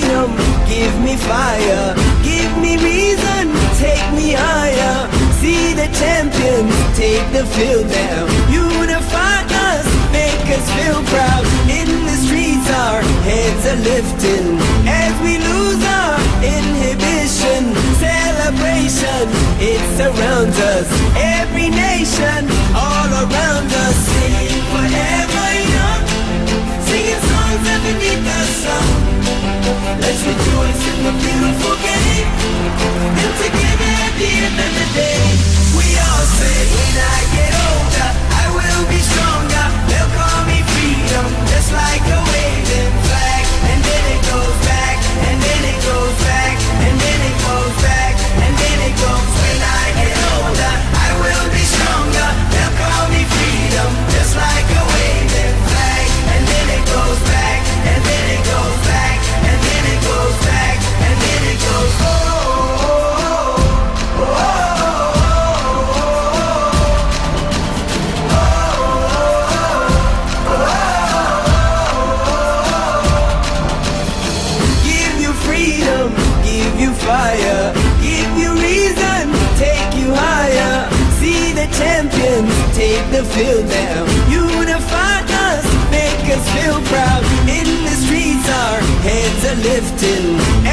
freedom, give me fire, give me reason, take me higher. See the champions take the field now. Unify us, make us feel proud. In the streets, our heads are lifting as we lose our inhibition. Celebration, it surrounds us. Every nation, all around us, singing forever young, singing songs of the like fire, give you reason, take you higher. See the champions take the field now. Unify us, make us feel proud. In the streets, our heads are lifting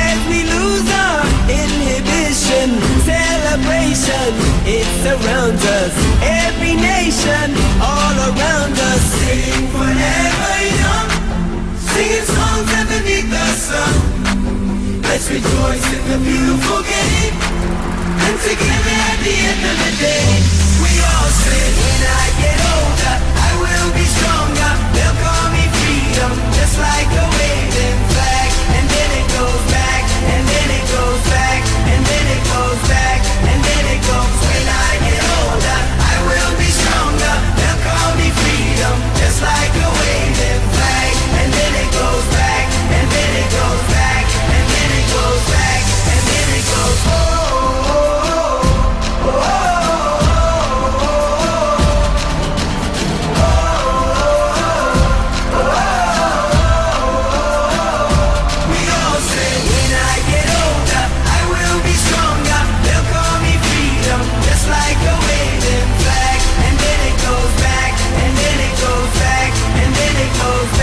as we lose our inhibition. Celebration, it surrounds us. Every nation, all around us. Sing rejoice in the beautiful game. And together at the end of the day We all love.